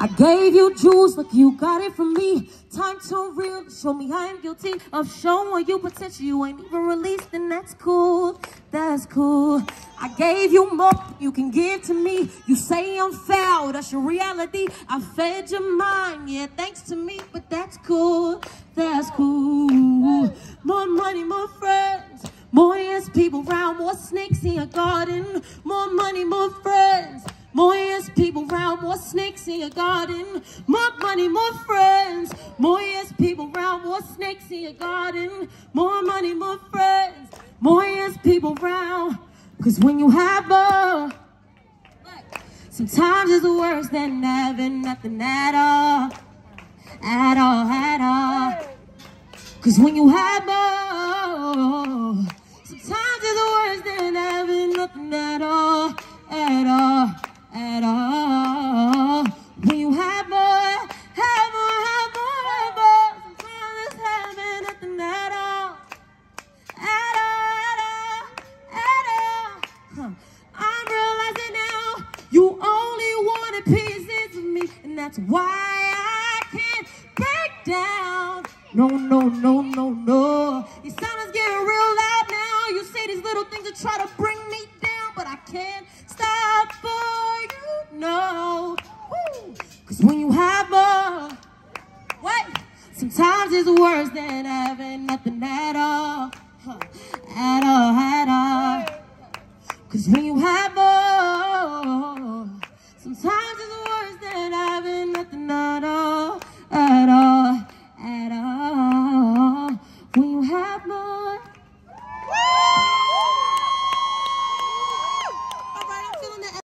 I gave you jewels, look, you got it from me. Time to real, show me I am guilty of showing you potential you ain't even released, and that's cool, that's cool. I gave you more, you can give to me. You say I'm foul, that's your reality. I fed your mind, yeah, thanks to me, but that's cool, that's cool. More money, more friends. More yes people round, more snakes in your garden. More money, more friends. More yes people round, more snakes in your garden. More money, more friends. More yes people round, more snakes in your garden. More money, more friends. More yes people round. Cause when you have more, sometimes it's worse than having nothing at all. At all, at all. Cause when you have more, I'm realizing now you only wanted pieces of me, and that's why I can't break down. No, no, no, no, no. Your is getting real loud now. You say these little things to try to bring me down, but I can't stop for you, no. Cause when you have more, what? Sometimes it's worse than having nothing at all. Huh. Cause when you have